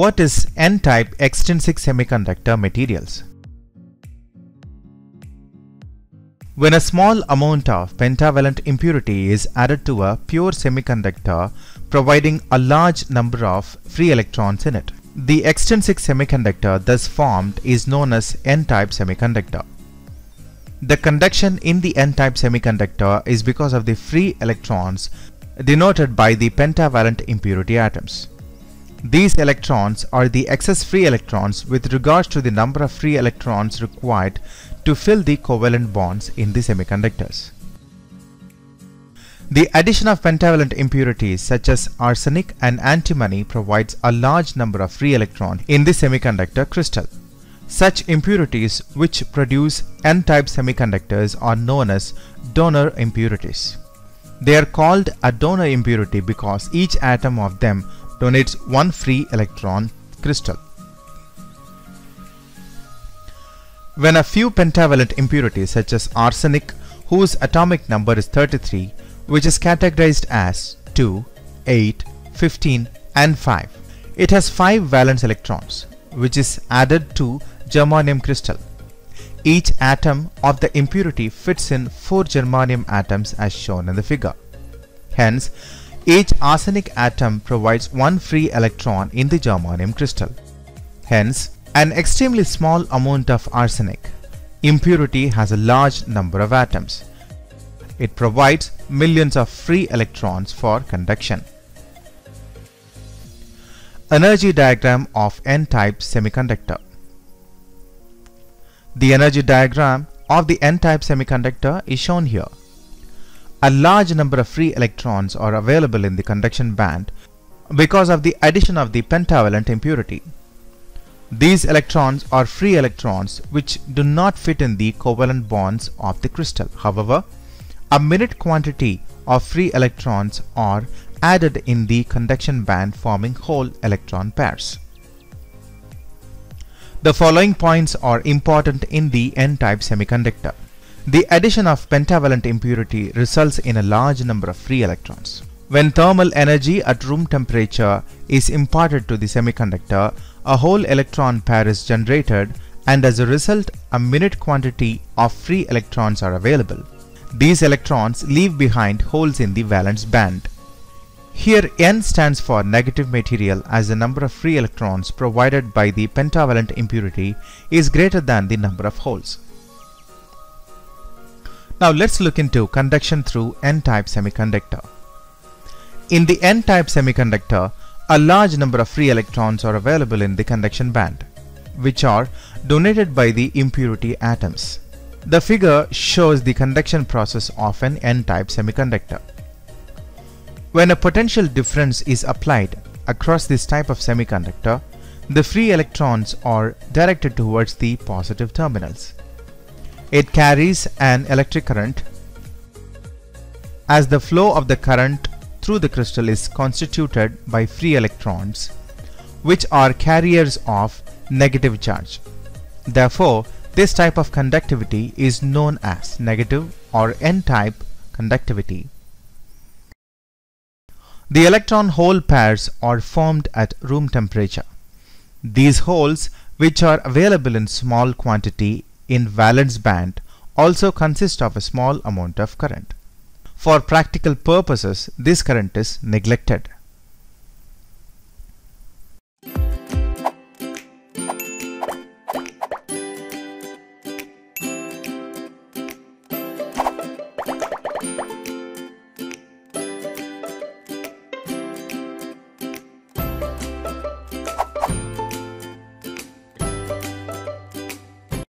What is N-type extrinsic semiconductor materials? When a small amount of pentavalent impurity is added to a pure semiconductor providing a large number of free electrons in it, the extrinsic semiconductor thus formed is known as N-type semiconductor. The conduction in the N-type semiconductor is because of the free electrons denoted by the pentavalent impurity atoms. These electrons are the excess free electrons with regards to the number of free electrons required to fill the covalent bonds in the semiconductors. The addition of pentavalent impurities such as arsenic and antimony provides a large number of free electrons in the semiconductor crystal. Such impurities which produce N-type semiconductors are known as donor impurities. They are called a donor impurity because each atom of them donates one free electron crystal. When a few pentavalent impurities such as arsenic whose atomic number is 33 which is categorized as 2, 8, 15 and 5. It has 5 valence electrons which is added to germanium crystal. Each atom of the impurity fits in 4 germanium atoms as shown in the figure. Hence, each arsenic atom provides one free electron in the germanium crystal. Hence, an extremely small amount of arsenic impurity has a large number of atoms. It provides millions of free electrons for conduction. Energy diagram of N-type semiconductor. The energy diagram of the N-type semiconductor is shown here. A large number of free electrons are available in the conduction band because of the addition of the pentavalent impurity. These electrons are free electrons which do not fit in the covalent bonds of the crystal. However, a minute quantity of free electrons are added in the conduction band forming hole electron pairs. The following points are important in the N-type semiconductor. The addition of pentavalent impurity results in a large number of free electrons. When thermal energy at room temperature is imparted to the semiconductor, a hole electron pair is generated and as a result a minute quantity of free electrons are available. These electrons leave behind holes in the valence band. Here N stands for negative material as the number of free electrons provided by the pentavalent impurity is greater than the number of holes. Now let's look into conduction through N-type semiconductor. In the N-type semiconductor, a large number of free electrons are available in the conduction band, which are donated by the impurity atoms. The figure shows the conduction process of an N-type semiconductor. When a potential difference is applied across this type of semiconductor, the free electrons are directed towards the positive terminals. It carries an electric current as the flow of the current through the crystal is constituted by free electrons which are carriers of negative charge. Therefore, this type of conductivity is known as negative or N-type conductivity. The electron-hole pairs are formed at room temperature. These holes, which are available in small quantity in valence band also consist of a small amount of current. For practical purposes, this current is neglected.